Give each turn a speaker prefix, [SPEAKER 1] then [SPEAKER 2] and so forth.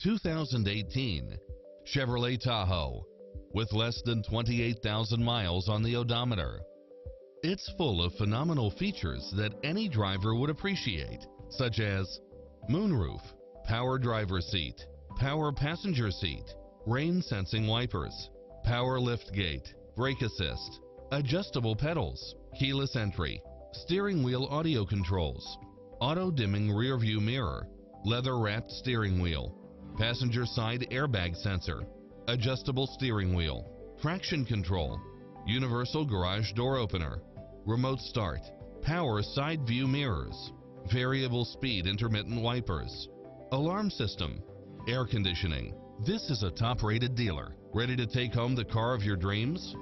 [SPEAKER 1] 2018 Chevrolet Tahoe with less than 28,000 miles on the odometer. It's full of phenomenal features that any driver would appreciate, such as moonroof, power driver seat, power passenger seat, rain sensing wipers, power lift gate, brake assist, adjustable pedals, keyless entry, steering wheel audio controls, auto dimming rear view mirror, leather wrapped steering wheel, passenger side airbag sensor, adjustable steering wheel, traction control, universal garage door opener, remote start, power side view mirrors, variable speed intermittent wipers, alarm system, air conditioning. This is a top rated dealer. Ready to take home the car of your dreams?